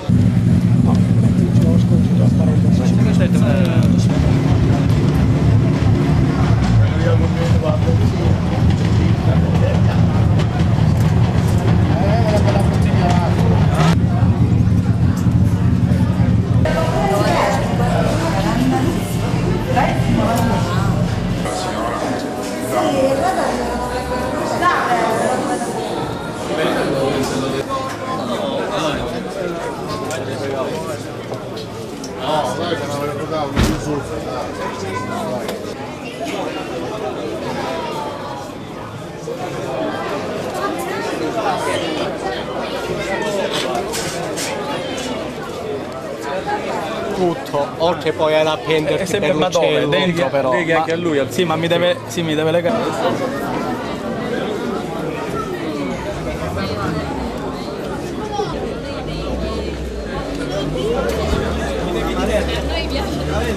Thank mm -hmm. you. Tutto, oltre poi alla penderti E sempre per l'uccello, dentro però. ma- anche a lui, al- Sì, ma mi deve, sì, mi deve legare. Sì,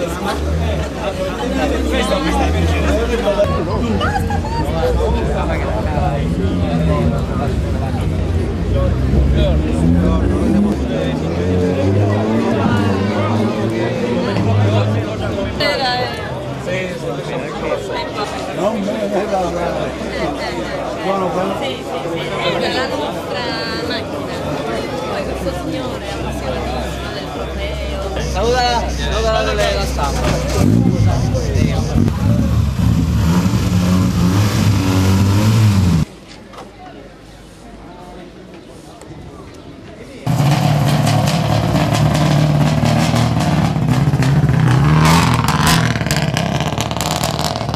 sì, sì, è la nostra trofeo. Saluta, saluta la, la stampa.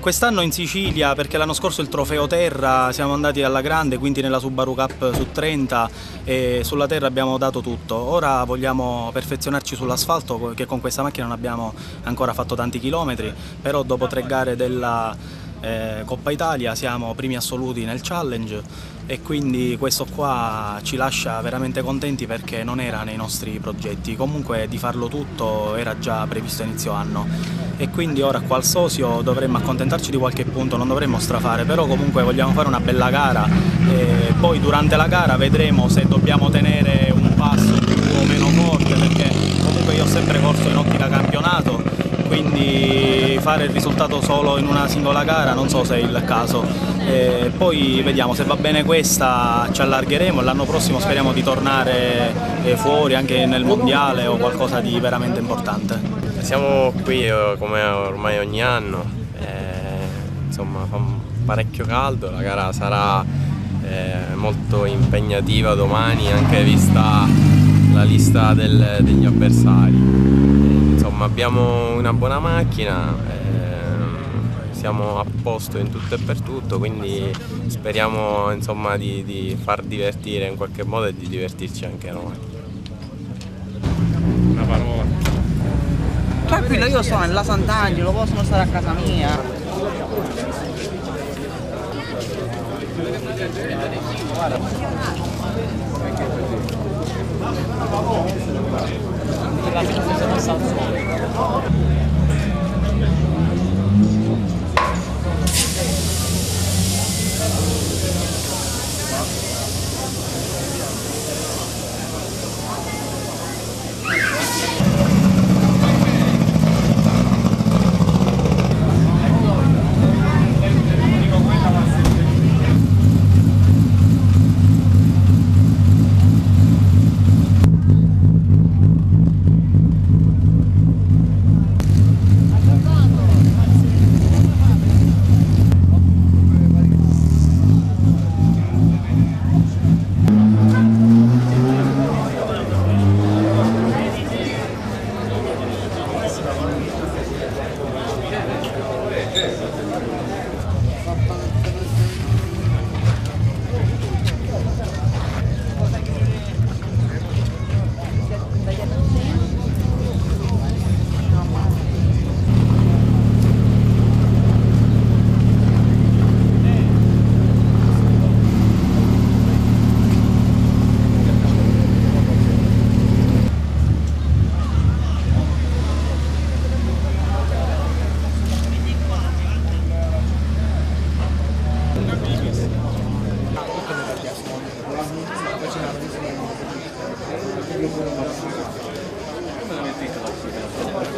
Quest'anno in Sicilia, perché l'anno scorso il trofeo terra siamo andati alla grande, quindi nella Subaru Cup su 30 e sulla terra abbiamo dato tutto. Ora vogliamo perfezionarci sull'asfalto, che con questa macchina non abbiamo ancora fatto tanti chilometri, però dopo tre gare della eh, Coppa Italia siamo primi assoluti nel challenge e quindi questo qua ci lascia veramente contenti perché non era nei nostri progetti, comunque di farlo tutto era già previsto inizio anno. E quindi ora qua al Sosio dovremmo accontentarci di qualche punto, non dovremmo strafare, però comunque vogliamo fare una bella gara. E poi durante la gara vedremo se dobbiamo tenere un passo più o meno forte perché comunque io ho sempre corso in ottica campionato quindi fare il risultato solo in una singola gara non so se è il caso. E poi vediamo se va bene questa ci allargheremo l'anno prossimo speriamo di tornare eh, fuori anche nel mondiale o qualcosa di veramente importante. Siamo qui eh, come ormai ogni anno, eh, insomma fa parecchio caldo, la gara sarà eh, molto impegnativa domani anche vista la lista del- degli avversari. Insomma abbiamo una buona macchina, ehm, siamo a posto in tutto e per tutto, quindi speriamo insomma, di, di far divertire in qualche modo e di divertirci anche noi. Una parola. Tranquillo, io sono nella Sant'Angelo, possono stare a casa mia. ちょっとぐめていただい。